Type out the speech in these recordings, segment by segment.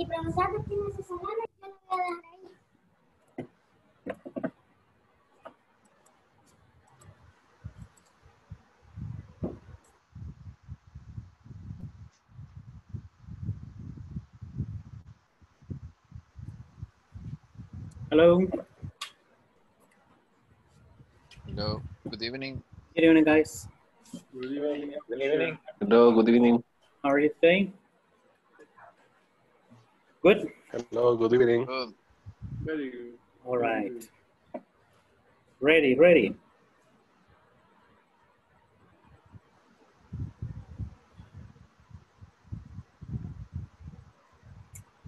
Si pronunciaste tienes esa semana, yo lo voy a dejar ahí. Hello. Hello, good evening. Good evening, guys. Good evening. Good evening. Hello, good evening. How are you today? Good. Hello, good evening. Good. Very good. All right. Ready, ready.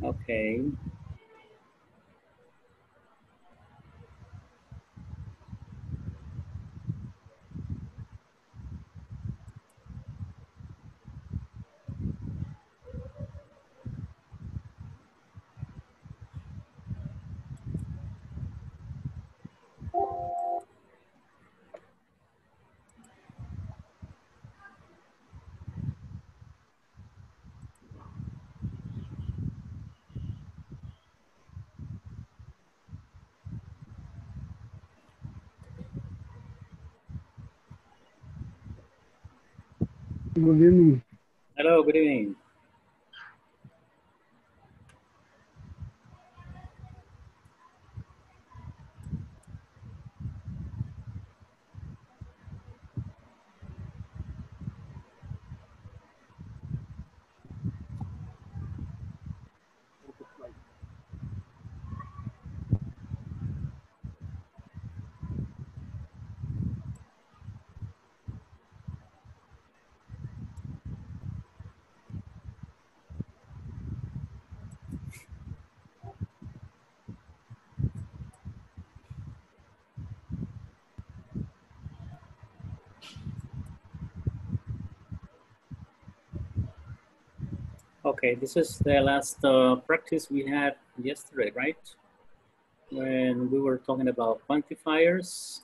Okay. Good evening. Hello, good evening. Okay, this is the last uh, practice we had yesterday, right? When we were talking about quantifiers.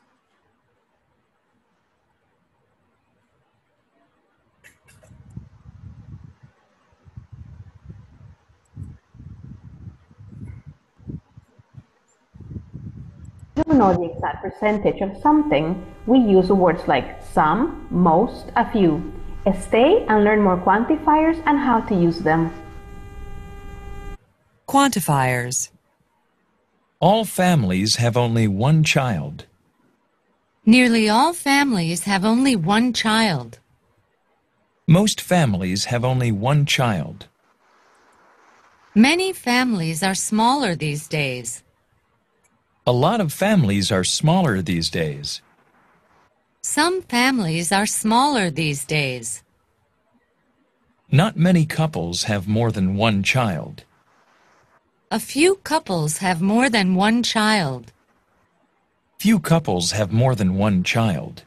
to know the exact percentage of something, we use words like some, most, a few. Stay and learn more quantifiers and how to use them. Quantifiers. All families have only one child. Nearly all families have only one child. Most families have only one child. Many families are smaller these days. A lot of families are smaller these days. Some families are smaller these days. Not many couples have more than one child. A few couples have more than one child. Few couples have more than one child.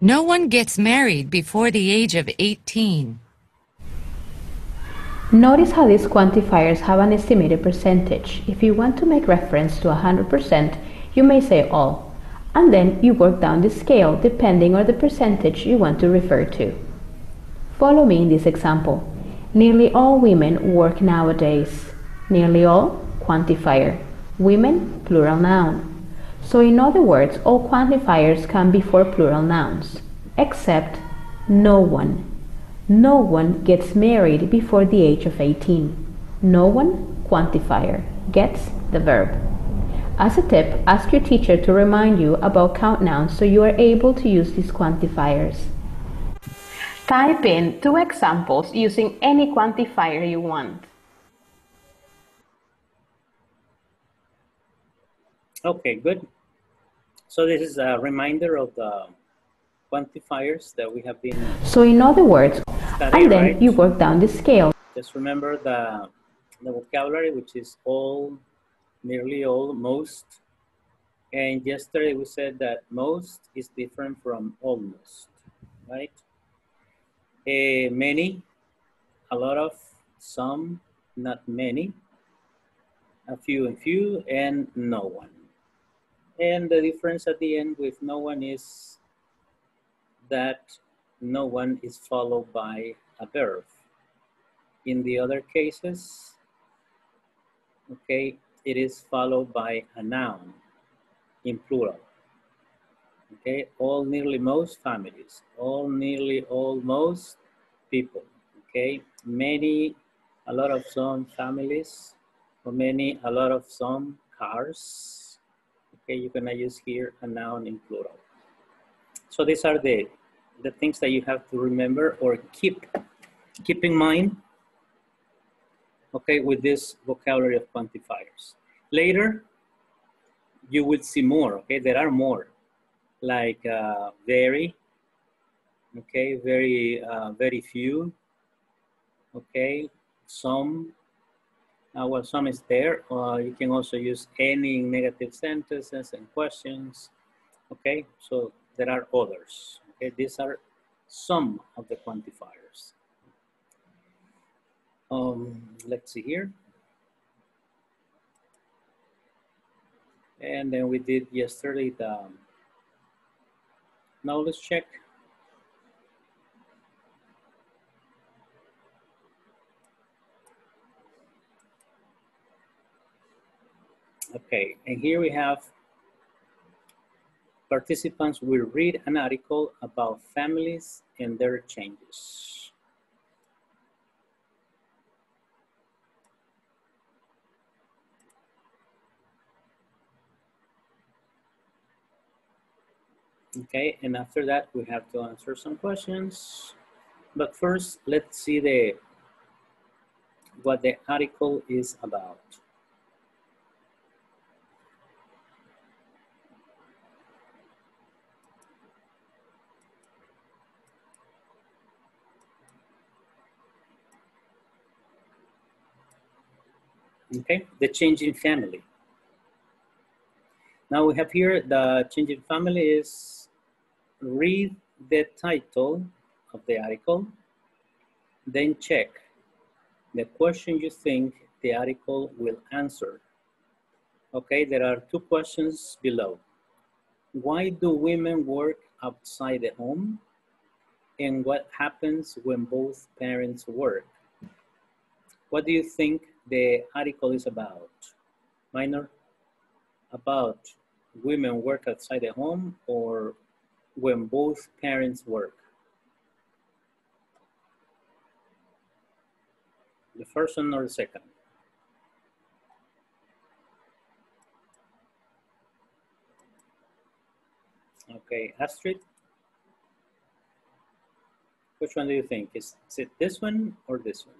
No one gets married before the age of 18. Notice how these quantifiers have an estimated percentage. If you want to make reference to 100%, you may say all, and then you work down the scale depending on the percentage you want to refer to. Follow me in this example. Nearly all women work nowadays. Nearly all, quantifier. Women, plural noun. So in other words, all quantifiers come before plural nouns, except no one. No one gets married before the age of 18. No one, quantifier, gets the verb. As a tip, ask your teacher to remind you about count nouns so you are able to use these quantifiers. Type in two examples using any quantifier you want. Okay, good. So this is a reminder of the quantifiers that we have been So in other words, studying, and then right? you work down the scale. Just remember the, the vocabulary, which is all, nearly all, most. And yesterday we said that most is different from almost, right? Eh, many, a lot of, some, not many, a few and few, and no one. And the difference at the end with no one is that no one is followed by a verb. In the other cases, okay, it is followed by a noun in plural. Okay, all nearly most families, all nearly almost people. Okay, many, a lot of some families, or many, a lot of some cars. Okay, you're gonna use here a noun in plural. So these are the, the things that you have to remember or keep, keep in mind, okay, with this vocabulary of quantifiers. Later, you will see more, okay? There are more, like uh, very, okay, very, uh, very few, okay, some, uh, well, some is there. Uh, you can also use any negative sentences and questions, okay? So there are others, okay? These are some of the quantifiers. Um, let's see here. And then we did yesterday the knowledge check. Okay, and here we have participants will read an article about families and their changes. Okay, and after that, we have to answer some questions. But first, let's see the what the article is about. Okay, the changing family. Now we have here the changing family is read the title of the article, then check the question you think the article will answer. Okay, there are two questions below. Why do women work outside the home? And what happens when both parents work? What do you think the article is about? Minor? About women work outside the home or when both parents work? The first one or the second? Okay, Astrid? Which one do you think? Is, is it this one or this one?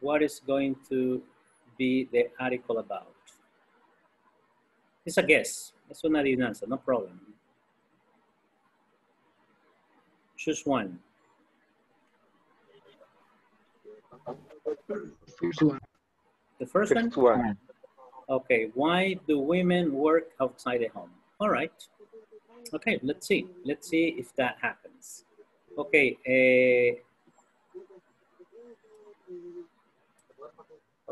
What is going to be the article about? It's a guess. It's not even answer, no problem. Choose one. First one. The first one? First one. Okay, why do women work outside the home? All right. Okay, let's see. Let's see if that happens. Okay. Uh,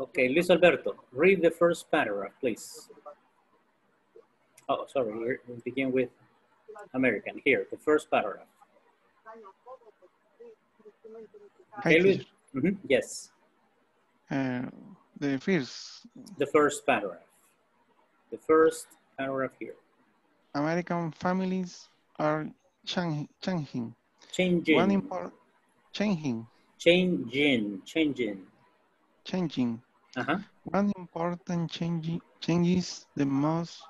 okay, Luis Alberto, read the first paragraph, please. Oh, sorry, here we begin with American. Here, the first paragraph. Okay, Luis. Mhm, Yes, Uh, the first the first paragraph. The first paragraph here. American families are changing. Changing. One important changing, Changing, changing. changing. Uh-huh. One important change changes the most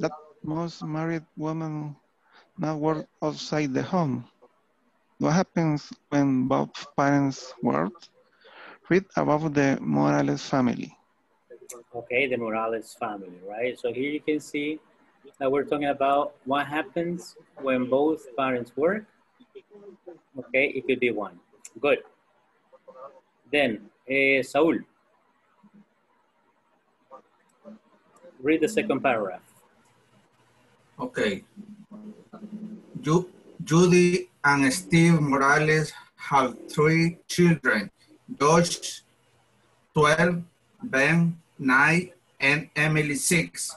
that most married women now work outside the home. What happens when both parents work? Read about the Morales family. Okay, the Morales family, right? So here you can see that we're talking about what happens when both parents work. Okay, it could be one. Good. Then, eh, Saul. Read the second paragraph. Okay. Ju- Judy and Steve Morales have three children, Josh, 12, Ben, 9, and Emily, 6.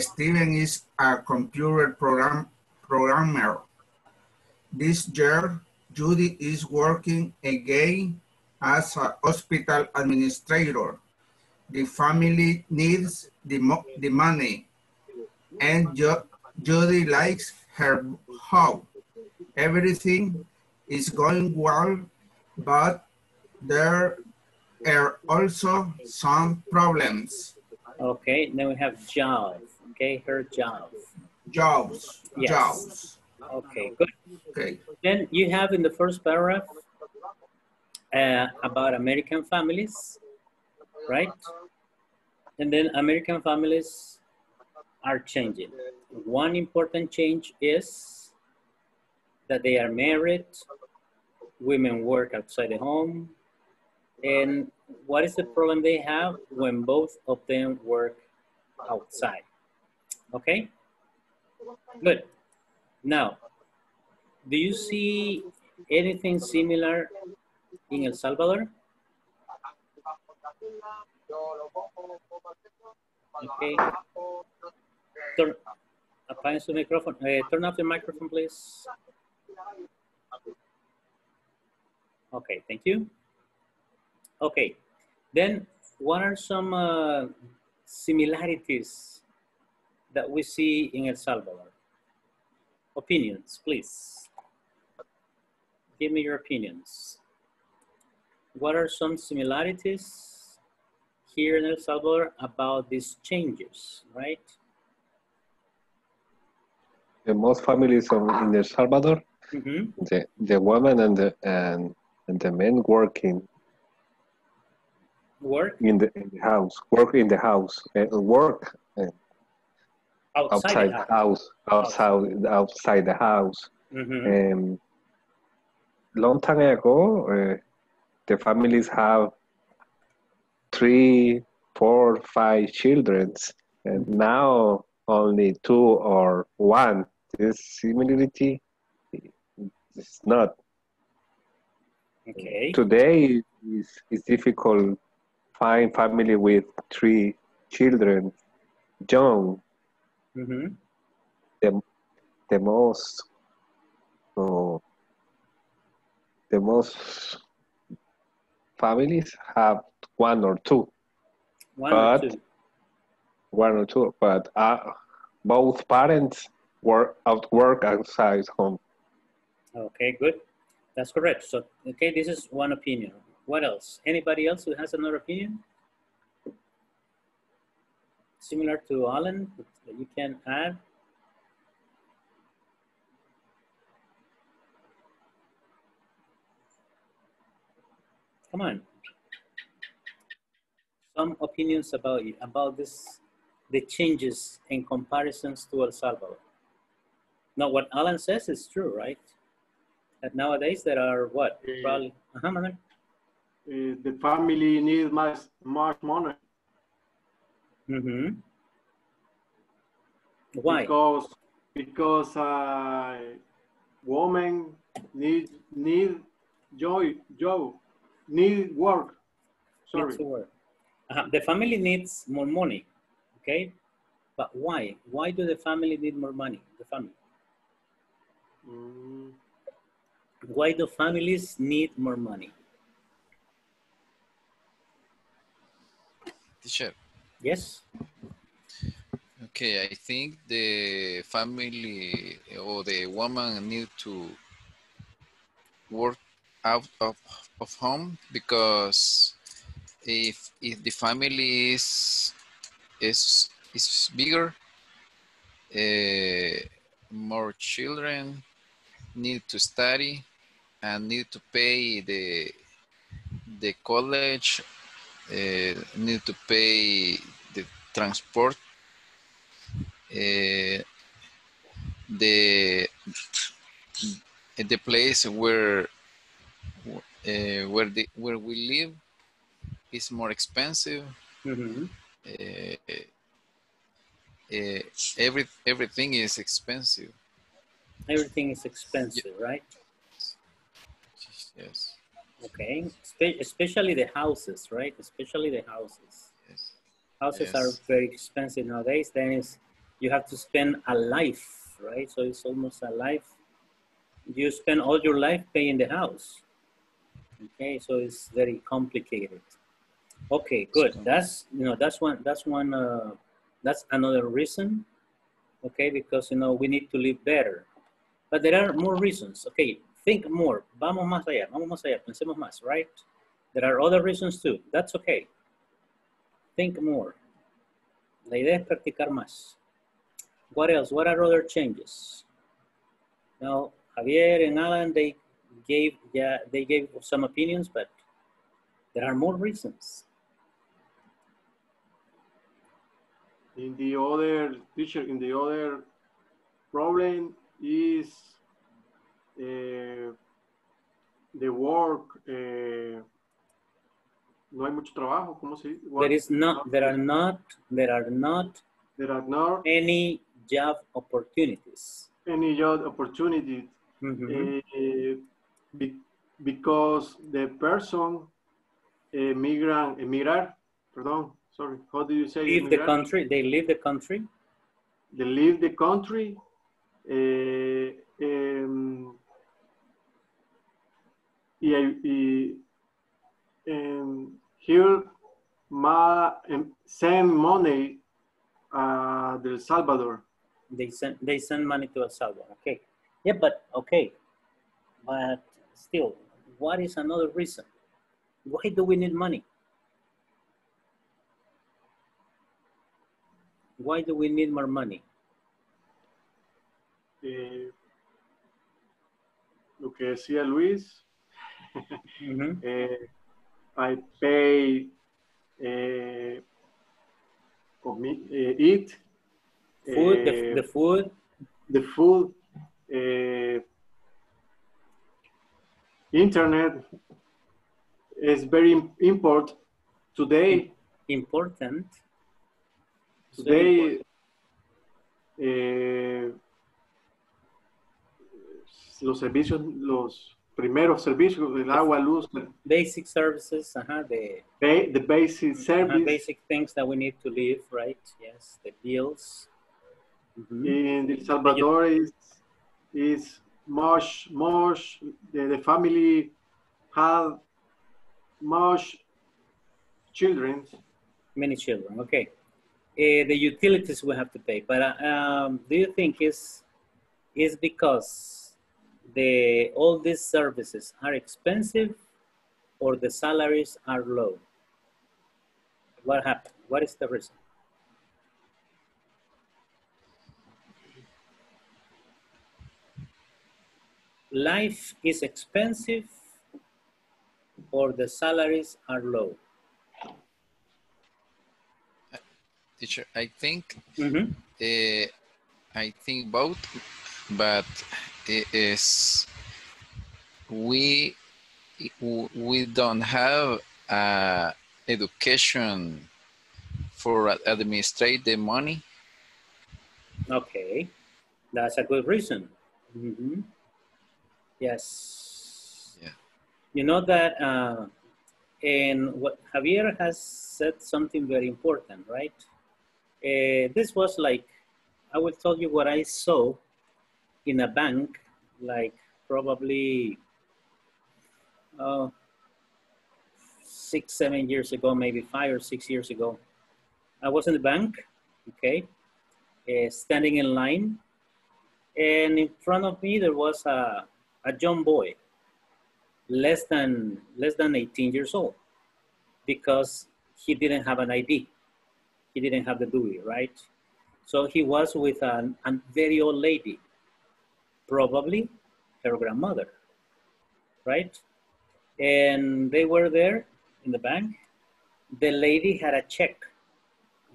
Steven is a computer program programmer. This year, Judy is working again as a hospital administrator. The family needs the, the money and Ju- Judy likes her home. Everything is going well, but there are also some problems. Okay, then we have jobs. Okay, her job. Jobs, Yes. jobs. Okay, good. Okay. Then you have in the first paragraph uh, about American families, right? And then American families are changing. One important change is that they are married, women work outside the home, and what is the problem they have when both of them work outside? Okay? Good. Now, do you see anything similar in El Salvador? Okay. Turn, apague su microphone. Turn off the microphone, please. Okay, thank you. Okay, then what are some uh, similarities that we see in El Salvador? Opinions, please. Give me your opinions. What are some similarities here in El Salvador about these changes, right? The most families of, in El Salvador, Mhm. the, the woman and the and, and the men working Work in the, in the house, work in the house, uh, work uh, outside, outside the house. house, outside outside the house. Mhm. Um, long time ago, uh, the families have three, four, five children, and now only two or one. This similarity is not. Okay. Today is is difficult find family with three children, young. Mm-hmm. The the most. Oh, the most families have one or two, One or two. one or two, but uh, both parents work out work outside home. Okay, good. That's correct. So, okay, this is one opinion. What else? Anybody else who has another opinion? Similar to Alan, that you can add? Come on. Some opinions about you, about this, the changes in comparisons to El Salvador. Now, what Alan says is true, right? That nowadays there are what? Eh, Probably, uh-huh, Manuel? Uh, the family needs much, much money Mm-hmm. Why? because because uh, women need need joy job need work. Sorry. Needs work. Uh-huh. The family needs more money, okay? But why? Why do the family need more money? The family. Mm, Why do families need more money? Teacher, Yes. okay, I think the family or the woman need to work out of, of home because if if the family is is is bigger, uh, more children need to study and need to pay the the college uh, need to pay the transport uh, the the place where uh, where the where we live is more expensive. Uh, uh, every everything is expensive Everything is expensive, right? yes Okay. Spe- especially the houses, right? Especially the houses. yes Houses are very expensive nowadays. Then it's, you have to spend a life, right? So it's almost a life you spend all your life paying the house. Okay, so it's very complicated. Okay, good. That's you know that's one that's one uh, that's another reason. Okay, because you know we need to live better, but there are more reasons. Okay, think more. Vamos más allá. Vamos más allá. Pensemos más. Right? There are other reasons too. That's okay. Think more. La idea es practicar más. What else? What are other changes? Now, Javier and Alan, they gave yeah, they gave some opinions, but there are more reasons. In the other teacher, in the other problem is uh, the work. Uh, no hay mucho trabajo. ¿Cómo se dice? There is not. There are not. There are not. There are not any job opportunities. Any job opportunity. Mm -hmm. uh, be, because the person emigran, emigrar, perdón, sorry, how do you say? Leave emigrar? the country, they leave the country. They leave the country. Uh, um, y, y um, here ma, um, send money uh, El Salvador. They send they send money to El Salvador. Okay. Yeah, but okay. But still, what is another reason? Why do we need money? Why do we need more money? Eh, lo que decía Luis, mm -hmm. eh, I pay eh, eat food, the, the, food, the food, internet is very important today. Important. Today, los servicios, los primeros servicios, el agua, luz. Basic services, uh -huh, the, ba the basic service. Uh basic things that we need to live, right? Yes, the bills. Mm -hmm. In El Salvador is, is much, much, the, the family have much children. Many children, okay. Uh, the utilities we have to pay, but uh, um, do you think is is because the all these services are expensive or the salaries are low? What happened? What is the reason? life is expensive or the salaries are low? Teacher, I think mm -hmm. uh, I think both, but is we we don't have uh, education for administrate the money. Okay, that's a good reason. Mm -hmm. Yes. Yeah. You know that, uh, and what Javier has said something very important, right? Uh, this was like, I will tell you what I saw in a bank, like probably uh, six, seven years ago, maybe five or six years ago. I was in the bank, okay, uh, standing in line, and in front of me there was a a young boy, less than, less than 18 years old, because he didn't have an ID. He didn't have the DUI, right? So he was with an, a very old lady, probably her grandmother, right? And they were there in the bank. The lady had a check,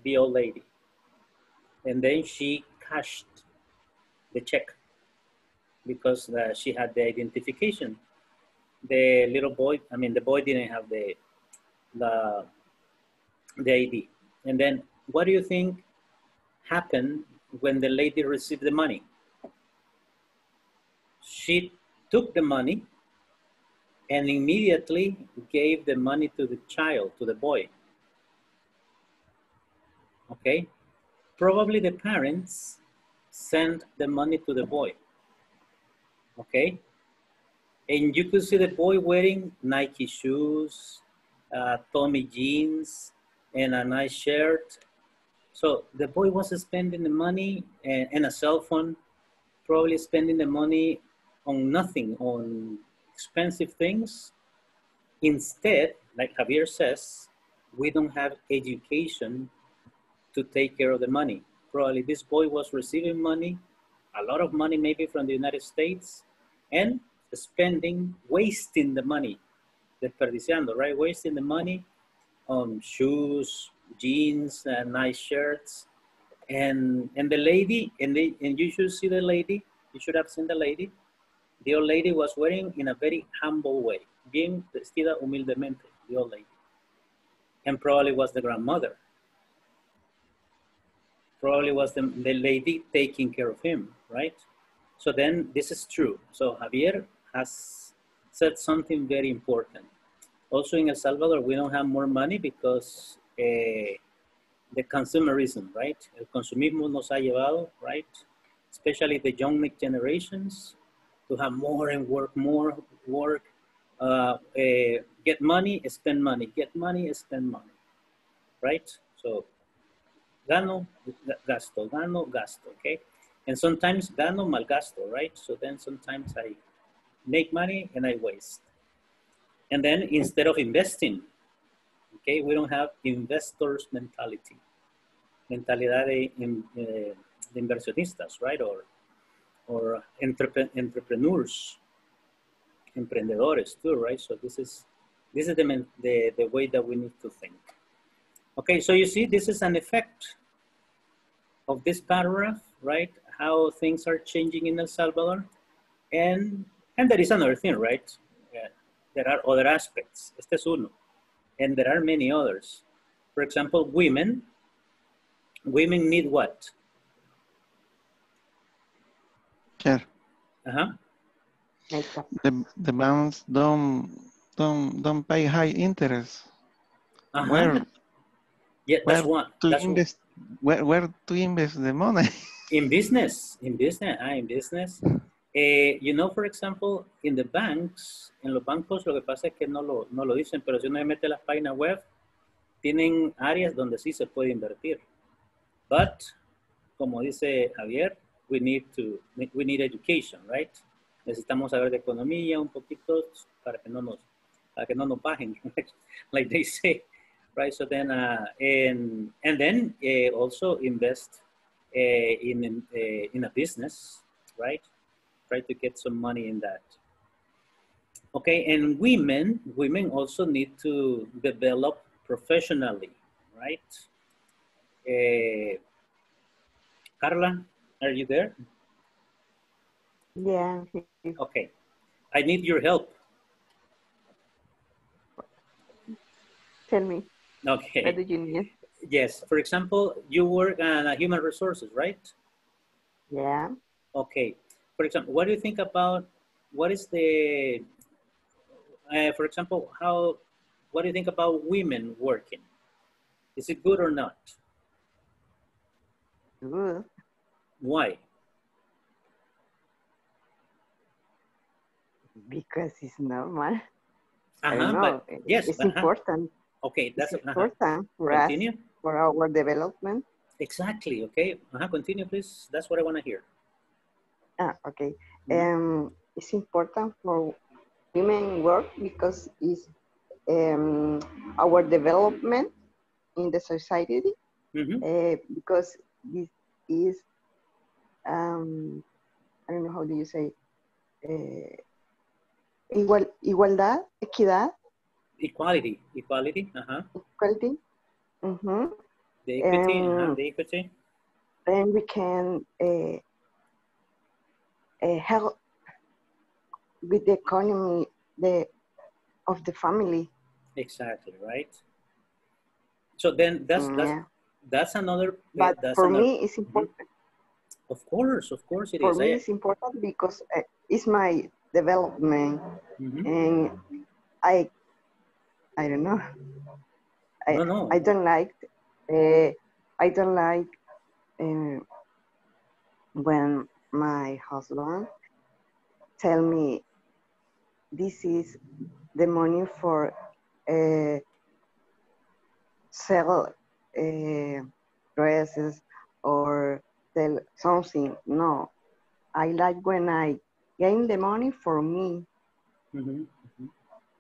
the old lady. And then she cashed the check because she had the identification. The little boy, I mean, the boy didn't have the, the, the ID. And then what do you think happened when the lady received the money? She took the money and immediately gave the money to the child, to the boy. Okay? Probably the parents sent the money to the boy Okay. And you could see the boy wearing Nike shoes, uh, Tommy jeans, and a nice shirt. So the boy was spending the money and, and a cell phone, probably spending the money on nothing, on expensive things. Instead, like Javier says, we don't have education to take care of the money. Probably this boy was receiving money, a lot of money maybe from the United States, and spending, wasting the money, desperdiciando, right? Wasting the money on shoes, jeans, and nice shirts. And, and the lady, and, they, and you should see the lady, you should have seen the lady. The old lady was wearing in a very humble way, bien vestida humildemente, the old lady. And probably was the grandmother. Probably was the, the lady taking care of him, right? So then this is true. So Javier has said something very important. Also in El Salvador, we don't have more money because uh, the consumerism, right? El consumismo nos ha llevado, right? Especially the young generations to have more and work more, work, uh, uh, get money, spend money, get money, spend money, right? So gano, gasto, gano, gasto, okay? And sometimes gano, malgasto, right? So then sometimes I make money and I waste. And then instead of investing, okay, we don't have investors mentality, mentalidad de, de inversionistas, right? Or, or entrep entrepreneurs, emprendedores too, right? So this is, this is the, the, the way that we need to think. Okay, so you see, this is an effect of this paragraph, right? How things are changing in El Salvador. And, and there is another thing, right? Yeah, there are other aspects. Este es uno. And there are many others. For example, women, women need what? Care. Uh-huh. The, the banks don't, don't, don't pay high interest. Where, yeah, that's where one. to That's one. invest, where, where to invest the money? In business, in business, ah, in business. Eh, you know, for example, in the banks, en los bancos lo que pasa es que no lo, no lo dicen, pero si uno se mete a las páginas web, tienen áreas donde sí se puede invertir. But, como dice Javier, we need to, we need education, right? Necesitamos saber de economía un poquito para que no nos, para que no nos bajen, like they say, right? So then, uh, and, and then uh, also invest uh, in, uh, in a business, right? Try to get some money in that. Okay, and women, women also need to develop professionally, right? Uh, Carla, are you there? Yeah. Okay, I need your help. Tell me. Okay. What do you need? Yes, for example, you work on uh, human resources, right? Yeah. Okay. For example, what do you think about what is the, uh, for example, how, what do you think about women working? Is it good or not? Good. Why? Because it's normal. I Uh-huh, know. but yes, It's uh-huh. important. Okay, that's It's uh-huh. important for Continue. us, for our development. Exactly. Okay. Uh-huh. Continue, please. That's what I want to hear. Ah, okay. Mhm. Um, it's important for women work because it's um, our development in the society. Mhm. Uh, because this is, um, I don't know how do you say, uh, igual, igualdad, equidad, Equality. Equality. Uh-huh. equality. Mhm. The equity. Um, The equity. then we can uh, uh, help with the economy the of the family. Exactly. Right. So then that's that's Yeah. that's another. But that's for another, me, it's important. Of course, of course it For is. me, I- it's important because uh, it's my development, Mhm. and I, I don't know. I, No, no. I don't like. Uh, I don't like uh, when my husband tell me this is the money for uh, sell uh, dresses or sell something. No, I like when I gain the money for me. Mhm, mhm.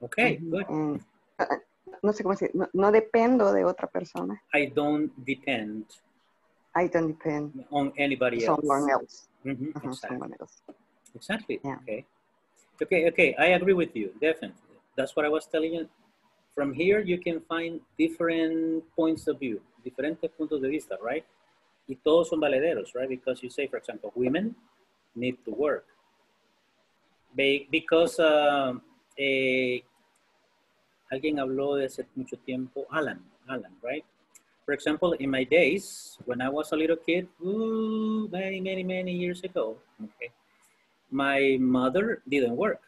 Okay, good. And, uh, no sé cómo decir, no, no dependo de otra persona. I don't depend I don't depend on anybody else. someone else. Mhm, Uh-huh, exactly. someone else. Exactly. Yeah. Okay. Okay. Okay. I agree with you. Definitely. That's what I was telling you. From here, you can find different points of view, diferentes puntos de vista, right? Y todos son valederos, right? Because you say, for example, women need to work. Be- because um, eh, alguien habló de hace mucho tiempo, Alan, Alan, right? For example, in my days, when I was a little kid, ooh, many, many, many years ago, okay, my mother didn't work.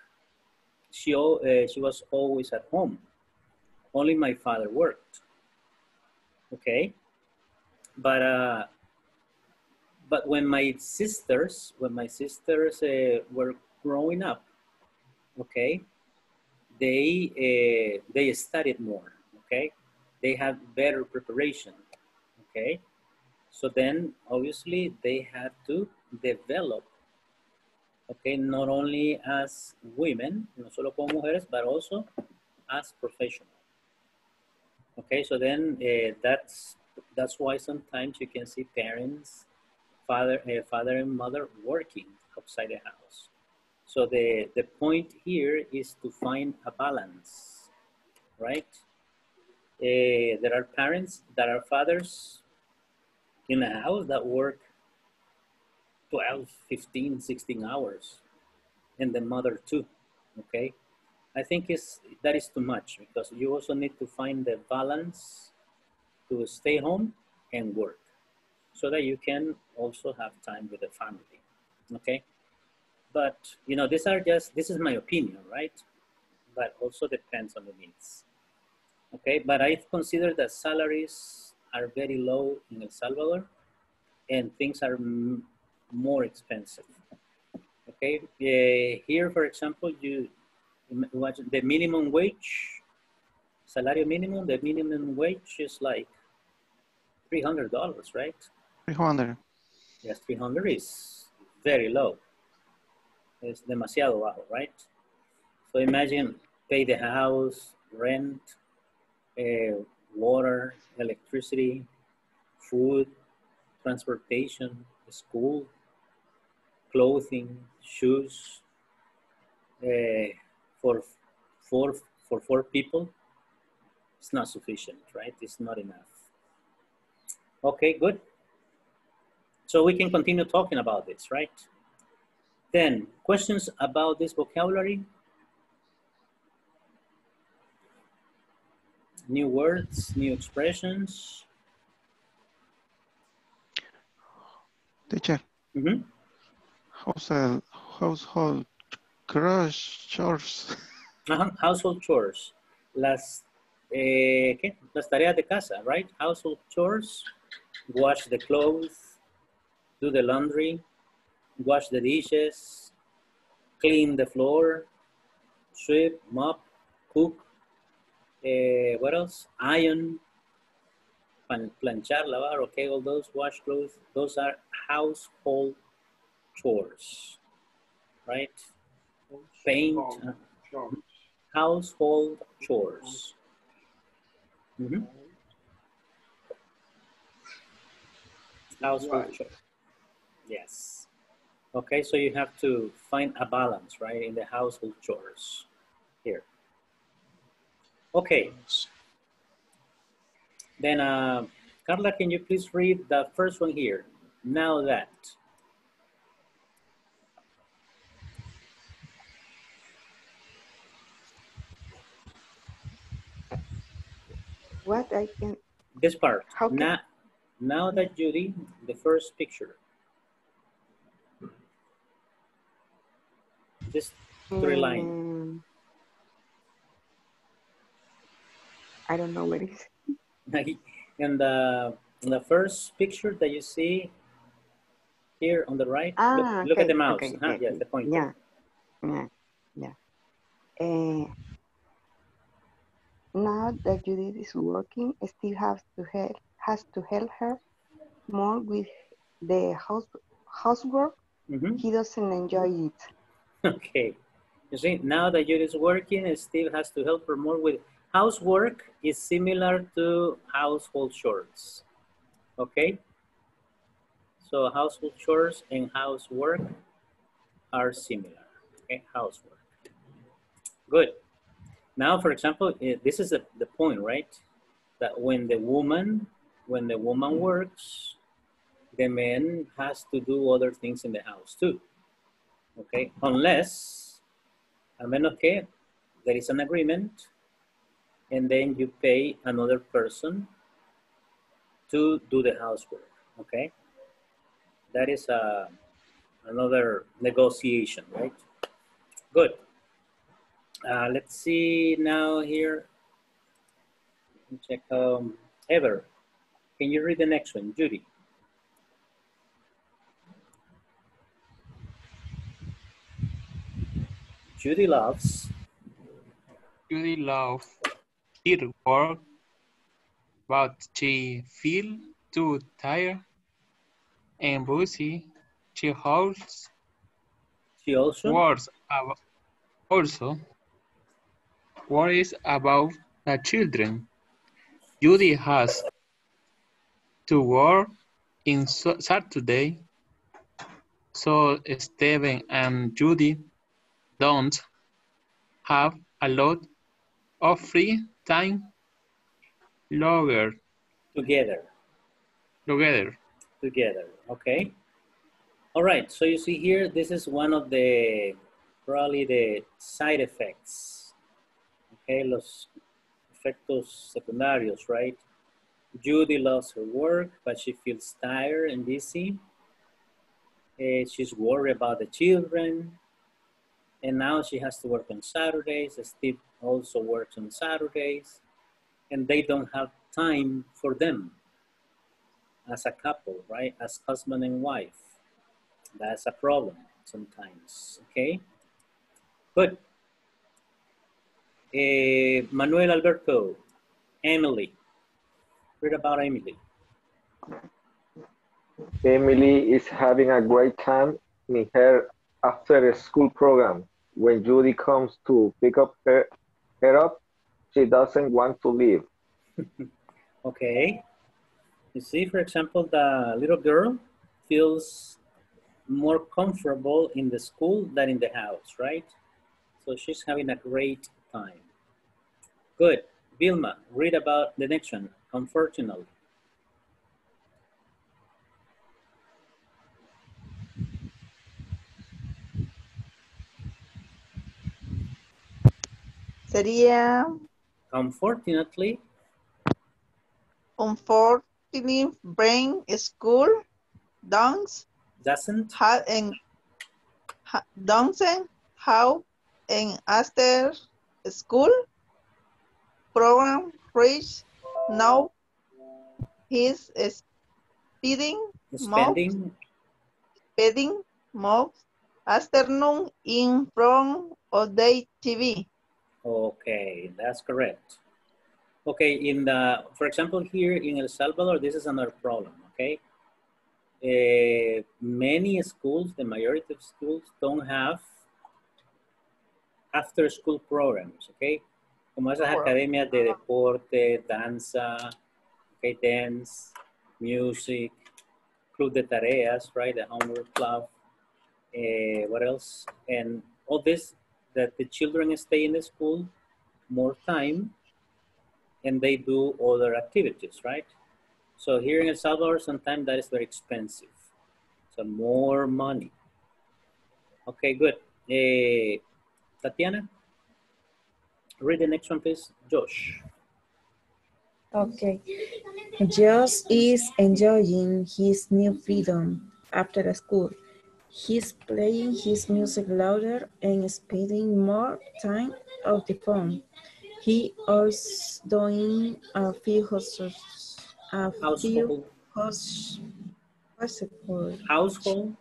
She, uh, she was always at home. Only my father worked. Okay. But, uh, but when my sisters, when my sisters uh, were growing up, okay, they, uh, they studied more, okay? They had better preparation, okay? So then obviously they had to develop okay, not only as women, no solo como mujeres, but also as professionals. Okay, so then uh, that's that's why sometimes you can see parents, father, uh, father and mother working outside the house. So the the point here is to find a balance, right? Uh, there are parents that are fathers in a house that work 12, 15, 16 hours, and the mother too, okay? I think it's, that is too much because you also need to find the balance to stay home and work so that you can also have time with the family, okay? But, you know, these are just, this is my opinion, right? But also depends on the needs, okay? But I consider that salaries are very low in El Salvador and things are more expensive. Okay, uh, here, for example, you imagine the minimum wage, salario minimum, the minimum wage is like $300, right? 300. Yes, 300 is very low. It's demasiado bajo, right? So imagine pay the house, rent, uh, water, electricity, food, transportation, school, clothing, shoes, uh, for four for four people, it's not sufficient, right? It's not enough. Okay, good. So we can continue talking about this, right? Then questions about this vocabulary. New words, new expressions. Teacher, Mhm. household, household crush chores. Ajá, household chores. Las, eh, ¿qué? Las tareas de casa, right? Household chores, wash the clothes, do the laundry, wash the dishes, clean the floor, sweep, mop, cook, eh, what else? Iron, plan- planchar, lavar, okay, all those, wash clothes, those are household chores, right? Paint, uh, household chores. Mhm. Household Right. chores. Yes. Okay, so you have to find a balance, right, in the household chores here. Okay. Then, uh, Carla, can you please read the first one here? Now that. What I can, This part. How can- now, now that Judy, the first picture. Just three line. um, I don't know what it is. and the, the first picture that you see here on the right, Ah, look, look at the mouse. okay, huh? okay, Yes, the pointer. Yeah. Yeah, yeah. Eh, now that Judith is working, Steve has to help has to help her more with the house housework. Mhm. He doesn't enjoy it. Okay. You see, now that Judy is working, Steve has to help her more with housework is similar to household chores. Okay? So household chores and housework are similar. Okay, housework. Good. Now, for example, eh, this is the, the point, right? That when the woman, when the woman works, the man has to do other things in the house too. Okay, unless, a menos que there is an agreement and then you pay another person to do the housework. Okay, that is uh, another negotiation, right? Good. Uh, let's see now here. Check um, Ever. Can you read the next one, Judy? Judy loves Judy loves her work, but she feels too tired. And busy. She holds She also? words about, also worries about the children. Judy has to work in Saturday, so Stephen and Judy don't have a lot of free time longer together. together. together, okay? All right, so you see here, this is one of the, probably the side effects, okay? Los efectos secundarios, right? Judy loves her work, but she feels tired and busy. Eh, she's worried about the children. And now she has to work on Saturdays. Steve also works on Saturdays. And they don't have time for them as a couple, right? As husband and wife. That's a problem sometimes, okay? Good. Eh, Manuel Alberto, Emily. Read about Emily. Emily is having a great time in her after school program. When Judy comes to pick up her, her up, she doesn't want to leave. Okay. You see, for example, the little girl feels more comfortable in the school than in the house, right? So she's having a great time. Good. Vilma, read about the next one, unfortunately. Sería Unfortunately, unfortunately brain school dons doesn't have ha, doesn't have an after school program reach now he's speeding spending spending most afternoon in front of the TV. Okay, that's correct. Okay, in the, for example, here in El Salvador, this is another problem, okay? Eh, many schools, the majority of schools don't have after school programs, okay? Como esas academias de deporte, danza, okay, dance, music, club de tareas, right? The homework club, eh, what else? And all this that the children stay in the school more time and they do other activities, right? So here in El Salvador, sometimes that is very expensive. So more money. Okay, good. Eh, Tatiana, read the next one, please. Josh. Okay. Josh is enjoying his new freedom after the school. He's playing his music louder and spending more time on the phone. He is doing a few houses, a few Household. house, household, Household.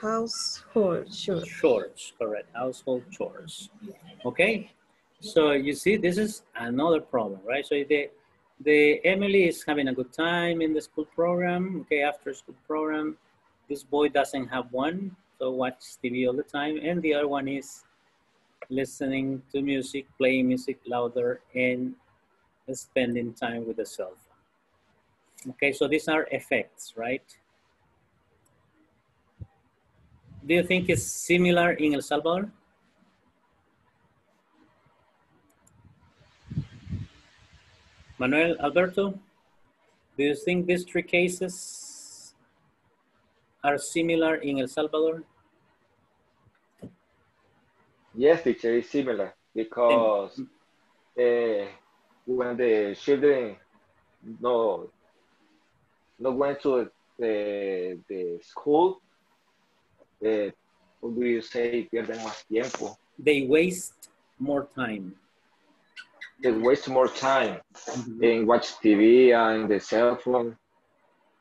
household chores. Chores, correct. Household chores. Okay. So you see, this is another problem, right? So the the Emily is having a good time in the school program. Okay, after school program, this boy doesn't have one, so watch TV all the time, and the other one is listening to music, playing music louder, and spending time with the cell phone. Okay, so these are effects, right? Do you think it's similar in El Salvador? Manuel Alberto, do you think these three cases are similar in El Salvador? Yes, teacher, it's similar because uh, when the children no no went to the, the school, uh, what do you say, pierden más tiempo. They waste more time. They waste more time and watch TV and the cell phone,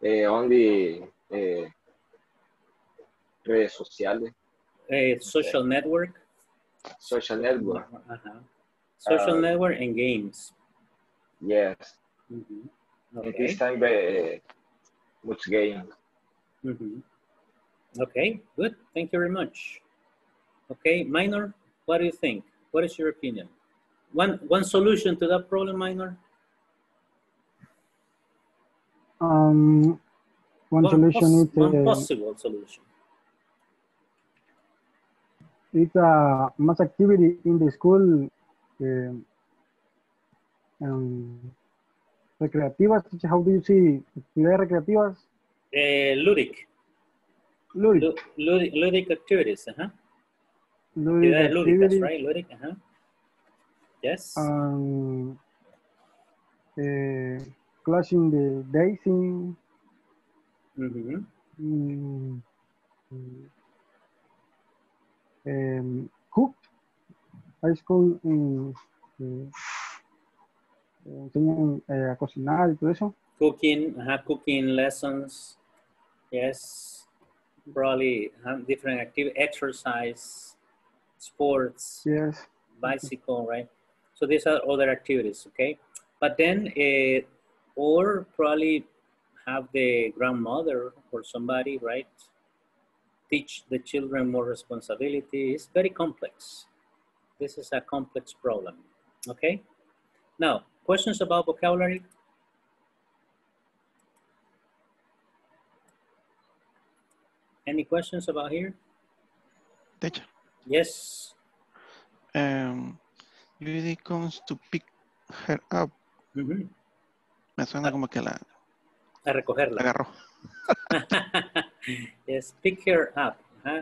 uh, only uh, redes sociales, A social network, social network. uh-huh. social Uh, network and games. Yes. Mhm. Okay. this time, uh, much game. Mhm. Okay, good. Thank you very much. Okay, Minor, what do you think? What is your opinion? One one solution to that problem, Minor? Um, one One solution pos- is one uh, possible solution. It's uh, mass activity in the school. Um, um, recreativas. How do you see actividades recreativas? Uh, ludic. Ludic. Lu- ludic, ludic activities, uh-huh. Ludic Yeah, ludic, that's right, ludic, uh-huh. Yes. Um, uh, clashing the dancing. Mhm. Mm, mm, um, cook. High school mm, eh, eh, enseñan eh, a cocinar y todo eso. Cooking, uh cooking lessons. Yes. Probably different activity, exercise, sports. Yes. bicycle, right? So these are other activities, okay? But then, uh, or probably have the grandmother or somebody, right? Teach the children more responsibility. It's very complex. This is a complex problem, okay? Now, questions about vocabulary? Any questions about here? Teacher, Yes. um, Judy comes to pick her up. Ujú. Me suena como que la A recogerla. agarró. yes, pick her up. huh?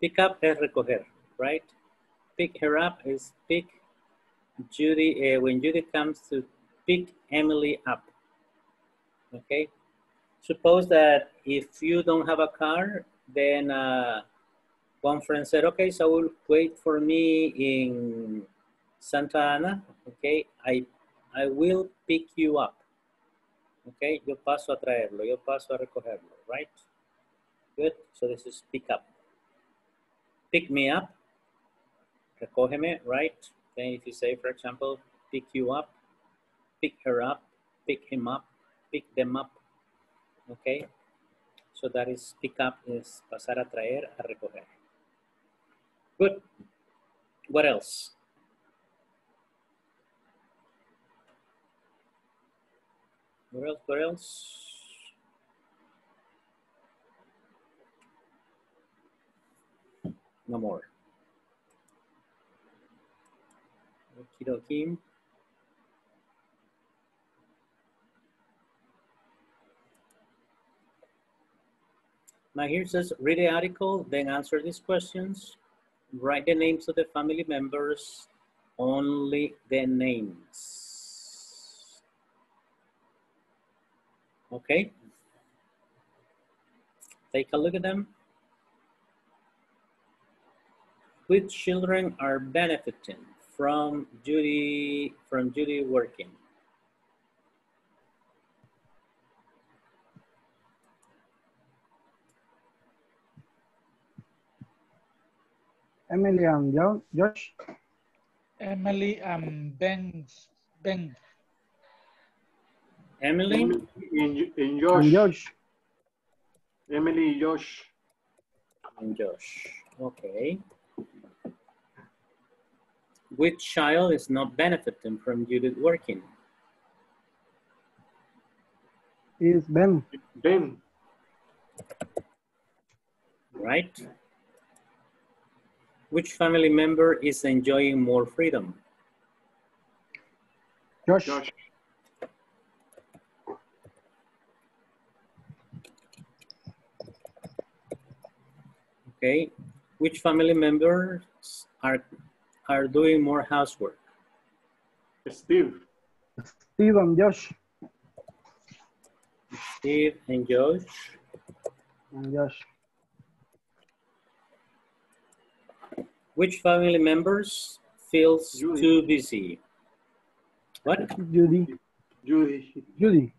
Pick up es recoger, right? Pick her up is pick Judy, uh, when Judy comes to pick Emily up. Okay? Suppose that if you don't have a car, then uh, one friend said, okay, so will wait for me in Santa Ana. Okay, I, I will pick you up. Okay, yo paso a traerlo, yo paso a recogerlo, right? Good, so this is pick up. Pick me up, recógeme, right? Then if you say, for example, pick you up, pick her up, pick him up, pick them up, okay? So that is pick up is pasar a traer, a recoger. Good. What else? What else? What else? No more. Okie dokie. Now here says, read the article, then answer these questions. Write the names of the family members, only the names. Okay. Take a look at them. Which children are benefiting from Judy, from Judy working? Emily and Jo- Josh. Emily and Ben. Ben. Emily? In, in Josh. And Josh. Emily, Josh. And Josh. Okay. Which child is not benefiting from Judith working? Is Ben. Ben. Right? Which family member is enjoying more freedom? Josh. Okay. Which family members are are doing more housework? Steve. Steve and Josh. Steve and Josh. And Josh. Which family members feels too busy? What? Judy. Judy. Judy.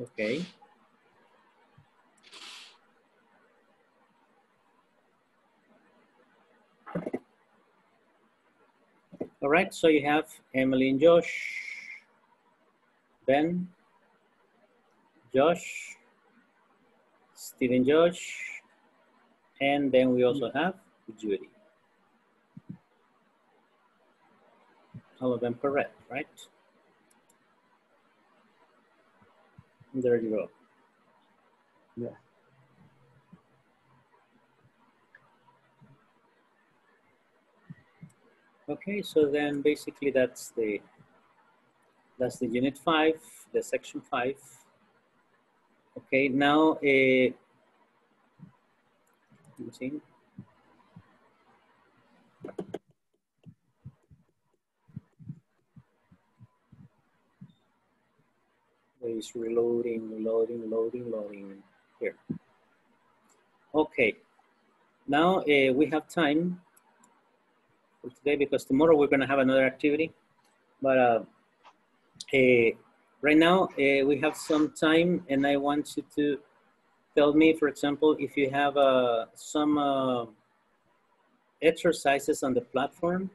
Okay. All right, so you have Emily and Josh, Ben, Josh, Stephen Josh, and then we also have Judy. All of them correct, right? There you go. Okay, so then basically that's the that's the unit five, the section five. Okay, now uh, see. It's reloading, loading, loading, loading. Here. Okay. Now uh, we have time for today because tomorrow we're going to have another activity. But uh, uh, right now uh, we have some time and I want you to tell me, for example, if you have uh, some uh, exercises on the platform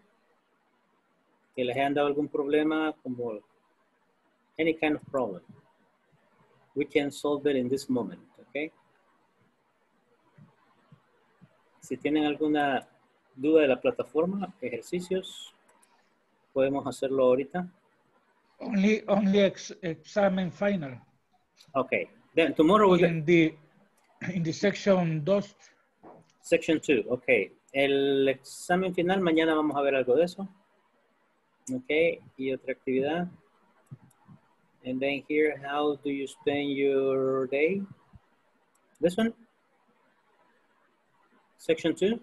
que les hayan dado algún problema, como any kind of problem. We can solve it in this moment, okay? Si tienen alguna duda de la plataforma, ejercicios, podemos hacerlo ahorita. Only, only ex, examen final. Okay, then tomorrow in the in the section 2. Section 2, okay. El examen final, mañana vamos a ver algo de eso. Okay, y otra actividad. And then here, how do you spend your day? This one? Section 2?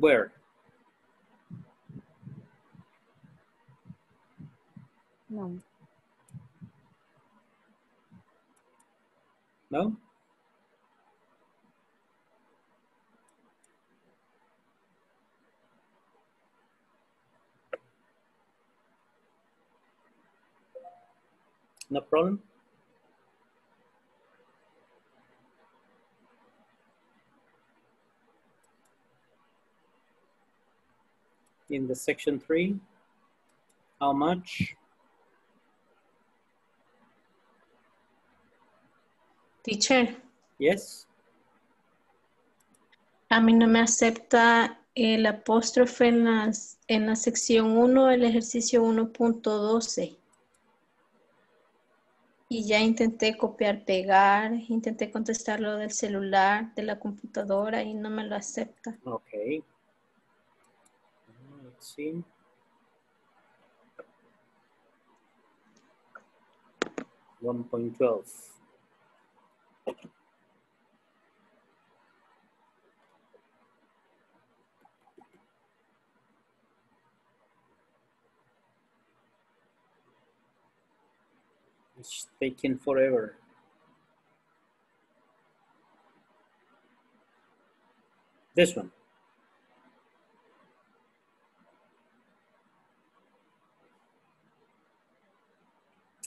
Where? No. No? No problem? In the section three, how much? Teacher, Yes? a mí no me acepta el apóstrofe en, las, en la sección 1, el ejercicio 1.12. Y ya intenté copiar, pegar, intenté contestarlo del celular, de la computadora y no me lo acepta. Okay. Let's. One point twelve. It's taking forever. This one.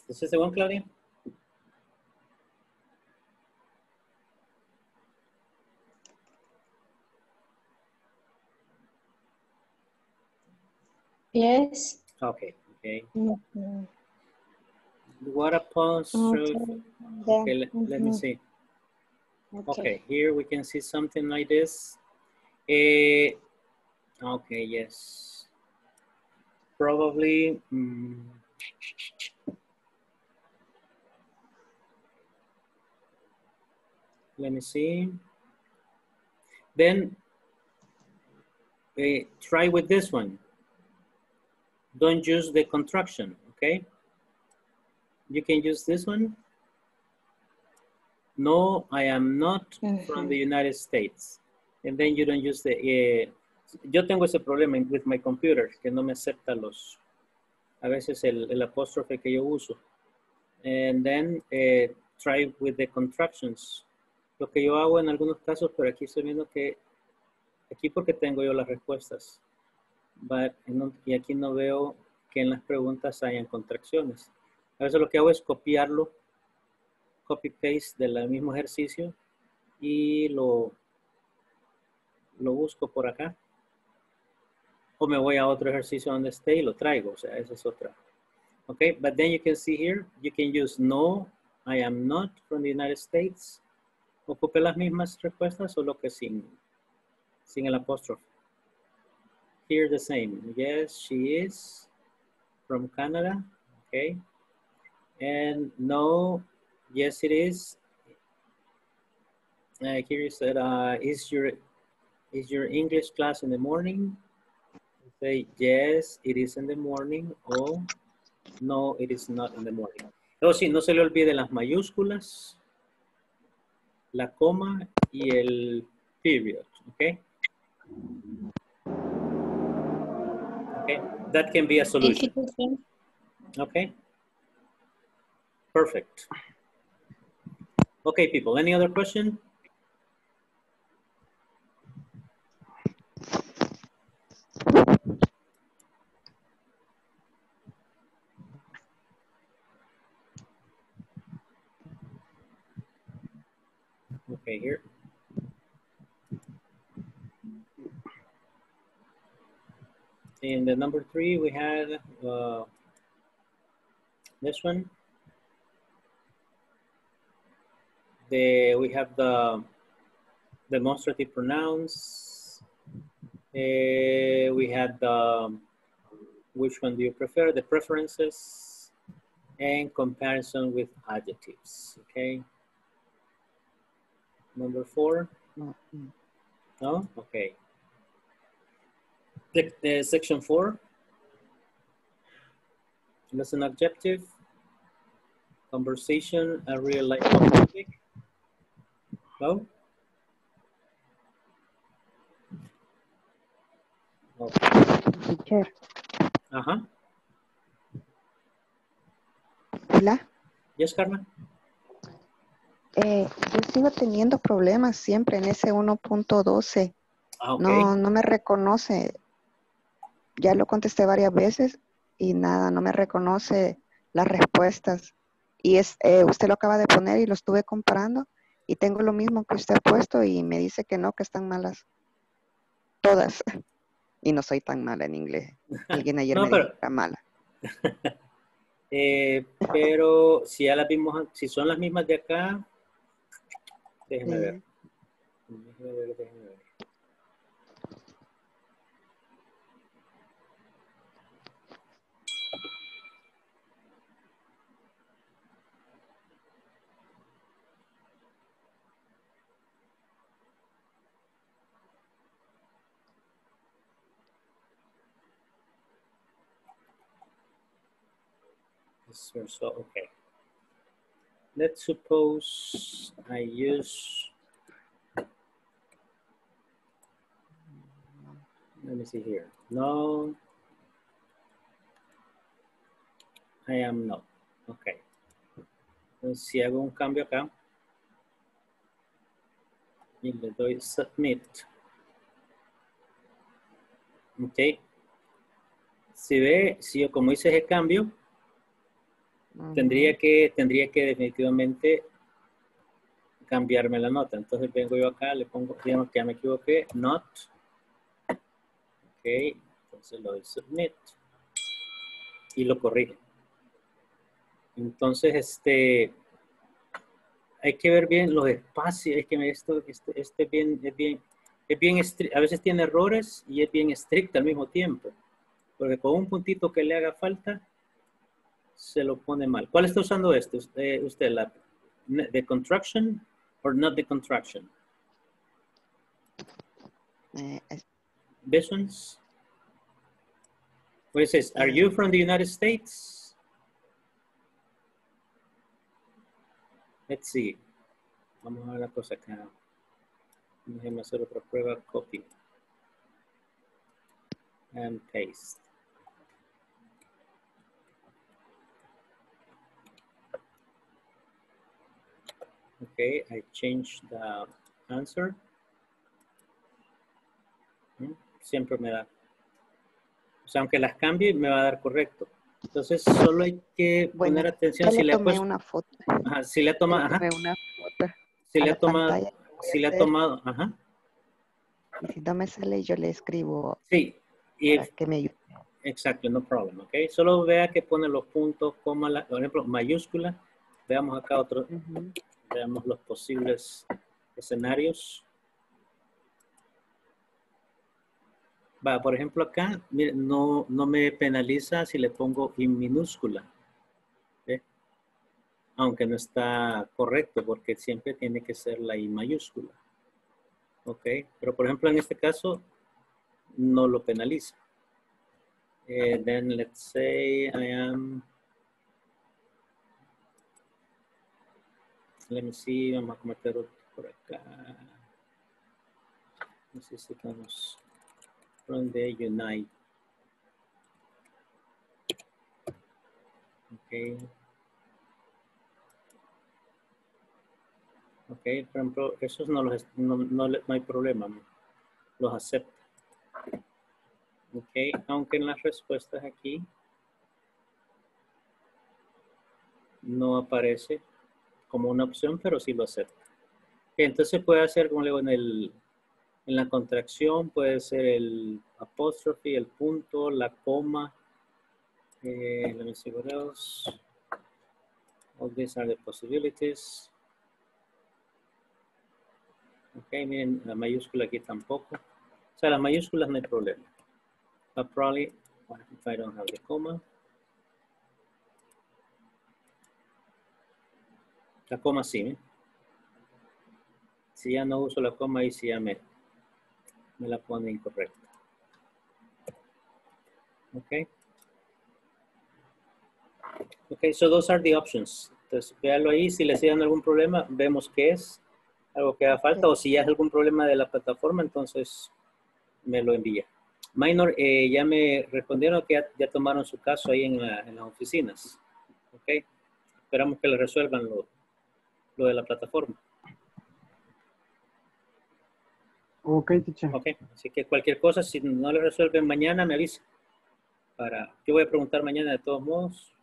Is this the one, Claudia? Yes. Okay. Okay. Mm -hmm. What upon mm-hmm. okay. okay let, mm -hmm. let, me see. Mm-hmm. Okay. okay. here we can see something like this. Uh, okay, yes. Probably. Mm, let me see. Then eh, try with this one. Don't use the contraction, okay? You can use this one. No, I am not from the United States. And then you don't use the, eh, yo tengo ese problema with my computer, que no me acepta los, a veces el, el apóstrofe que yo uso. And then eh, try with the contractions. Lo que yo hago en algunos casos, pero aquí estoy viendo que, aquí porque tengo yo las respuestas. But, y aquí no veo que en las preguntas hayan contracciones. A veces lo que hago es copiarlo, copy-paste del mismo ejercicio y lo, lo busco por acá. O me voy a otro ejercicio donde esté y lo traigo. O sea, esa es otra. Okay, but then you can see here, you can use no, I am not from the United States. Ocupe las mismas respuestas, solo que sin, sin el apóstrofe. Here the same. Yes, she is from Canada. Okay. And no, yes, it is. Uh, here you said, uh, is your is your English class in the morning? Say yes, it is in the morning. O no, it is not in the morning. Luego sí, no se le olvide las mayúsculas, la coma y el period. Okay. Okay, that can be a solution. Okay. Perfect. Okay, people, any other question? Okay, here. In the number three, we had uh, this one. The, we have the demonstrative pronouns. Eh, we had the, which one do you prefer? The preferences and comparison with adjectives, okay? Number four? Mm-hmm. No? Okay. The, uh, the section four. Lesson objective. Conversation, a real life topic. No? Teacher, Ajá. hola. Yes, Carla. Eh, yo sigo teniendo problemas siempre en ese 1.12. Ah, ok. No, no me reconoce. Ya lo contesté varias veces y nada, no me reconoce las respuestas. Y es, eh, usted lo acaba de poner y lo estuve comparando y tengo lo mismo que usted ha puesto y me dice que no, que están malas todas. Y no soy tan mala en inglés. Alguien ayer No, me pero- dijo que era mala. Eh, pero si ya las vimos, si son las mismas de acá, déjeme ver. Déjeme ver, déjeme ver. So, okay. Let's suppose I use, let me see here. No, I am not. Okay. Si hago un cambio acá y le doy submit. Ok. Si ve, si yo como hice ese cambio, tendría que, tendría que definitivamente cambiarme la nota. Entonces vengo yo acá, le pongo, digamos que ya me equivoqué, not. Ok, entonces lo doy submit. y lo corrige. Entonces, este, hay que ver bien los espacios, es que esto, este, este bien, es bien, es bien, a veces tiene errores y es bien estricta al mismo tiempo, porque con un puntito que le haga falta, se lo pone mal. ¿Cuál está usando este? Usted, usted la the contraction or not the contraction? Eh, This one's. What it says, are you from the United States? Let's see. Vamos a ver la cosa acá. Déjeme hacer otra prueba. Copy. And paste. Okay, I changed the answer. Mm, Siempre me da. O sea, aunque las cambie, me va a dar correcto. Entonces, solo hay que Bueno, poner atención si le le ha tomé puesto. una foto. Ajá, si le ha tomado, ajá. una foto Si le ha tomado, si le ha tomado, ajá. Y si no me sale, yo le escribo Sí, y para que me ayude. exacto, no problem, ok. Solo vea que pone los puntos, coma, la- por ejemplo, mayúscula. Veamos acá otro, veamos los posibles escenarios. Va, por ejemplo, acá, mire, no, no me penaliza si le pongo I minúscula. Aunque no está correcto, porque siempre tiene que ser la I mayúscula. Ok, pero por ejemplo, en este caso, no lo penaliza. Eh, then let's say I am, let me see, vamos a cometer otro por acá. Necesitamos from the Unite. Okay. Ok, por ejemplo, esos no, los, no, no, no hay problema, los acepta. Ok, aunque en las respuestas aquí no aparece como una opción, pero sí lo acepta. Entonces puede hacer, como le digo, en, el, en la contracción, puede ser el apóstrofe, el punto, la coma. Eh, let me see what else. All these are the possibilities. Ok, miren, la mayúscula aquí tampoco. O sea, las mayúsculas no hay problema. But probably, if I don't have the comma? La coma sí, ¿eh? Si ya no uso la coma, ahí sí ya me, me la pone incorrecta. Ok. Ok, so those are the options. Entonces, véalo ahí. Si les dan algún problema, vemos qué es, algo que haga falta, o si ya es algún problema de la plataforma, entonces me lo envía. Minor, eh, ya me respondieron que ya, tomaron su caso ahí en, la- en las oficinas. Ok. Esperamos que le resuelvan lo, lo de la plataforma. Ok, teacher. Ok. Así que cualquier cosa, si no le resuelven mañana, me avisa. Para, yo voy a preguntar mañana de todos modos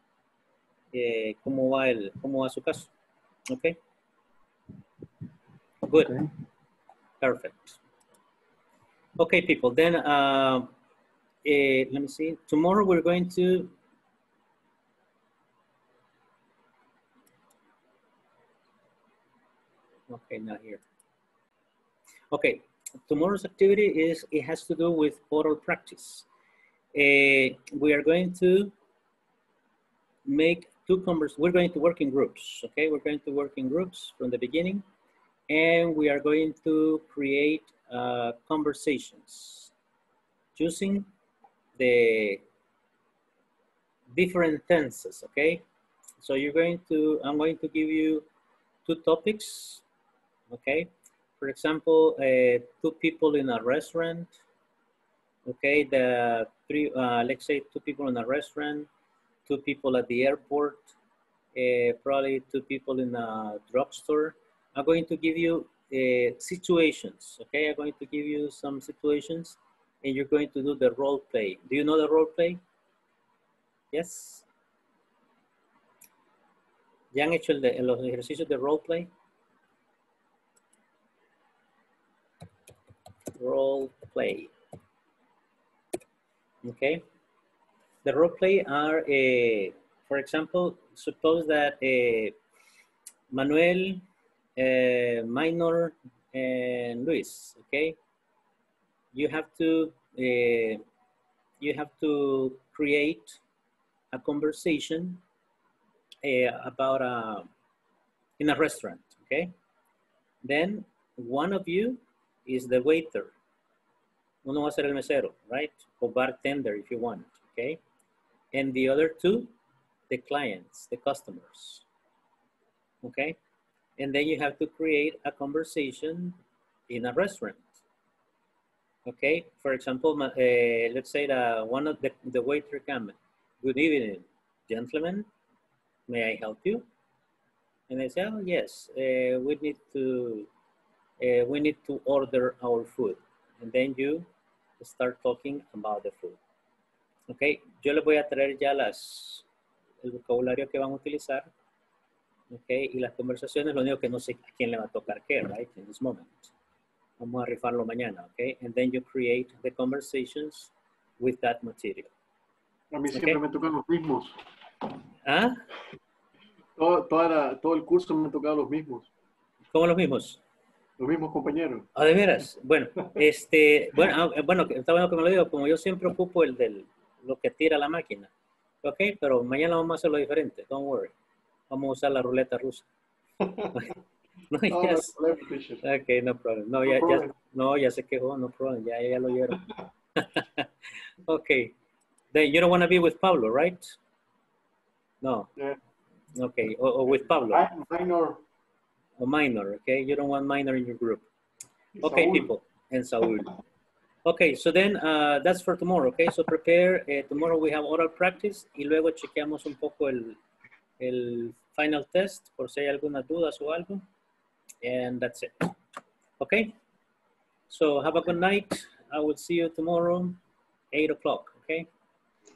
eh, cómo va el, cómo va su caso. Ok. Good. Perfect. Okay, people. Then, uh, eh, let me see. Tomorrow we're going to. Okay, not here. Okay, tomorrow's activity is it has to do with oral practice. Eh, we are going to make two convers. We're going to work in groups. Okay, we're going to work in groups from the beginning, and we are going to create uh, conversations using the different tenses. Okay, so you're going to. I'm going to give you two topics. Okay, for example, uh, two people in a restaurant. Okay, the three. Uh, let's say two people in a restaurant two people at the airport, uh, probably two people in a drugstore. I'm going to give you uh, situations, okay? I'm going to give you some situations and you're going to do the role play. Do you know the role play? Yes? ¿Ya han hecho el de, los ejercicios de role play? Role play. Okay. The role play are, uh, for example, suppose that uh, Manuel, uh, Minor, and Luis, okay? You have to, you have to create a conversation about a, in a restaurant, okay? Then one of you is the waiter. Uno va a ser el mesero, right? Or bartender if you want, okay? And the other two, the clients, the customers, okay? And then you have to create a conversation in a restaurant, okay? For example, uh, let's say that one of the, the waiter come, good evening, gentlemen, may I help you? And they say, oh, yes, uh, we need to, uh, we need to order our food. And then you start talking about the food. Ok, yo les voy a traer ya las, el vocabulario que van a utilizar. Ok, y las conversaciones, lo único que no sé a quién le va a tocar qué, right, in this moment. Vamos a rifarlo mañana, ok? And then you create the conversations with that material. A mí siempre me tocan los mismos. ¿Ah? Todo, toda la- todo el curso me han tocado los mismos. ¿Cómo los mismos? Los mismos compañeros. Ah, de veras. Bueno, este, bueno, ah, eh, bueno, está bueno que me lo digo, como yo siempre ocupo el del, lo que tira la máquina. Ok, pero mañana vamos a hacerlo diferente, don't worry. Vamos a usar la ruleta rusa. no, no problem, teacher. Ok, no problem. No, No ya, ya, problem. no, ya se quejó, no problem, ya, ya lo oyeron. okay. Then you don't want to be with Pablo, right? No. Yeah. Okay, or, or with Pablo. Mi- Minor. A minor, okay? You don't want minor in your group. Okay, Saúl. people. And Saul. Okay, so then uh, that's for tomorrow, okay? So prepare. eh, tomorrow we have oral practice y luego chequeamos un poco el, el final test por si hay algunas dudas o algo. And that's it. Okay? So have a good night. I will see you tomorrow, 8 o'clock, okay?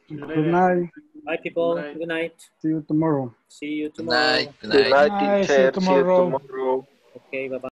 Good night. Bye, people. Good night. See you tomorrow. See you tomorrow. Good night. Good night. Good night, Night, see you teacher. See you tomorrow. tomorrow. Okay, bye-bye.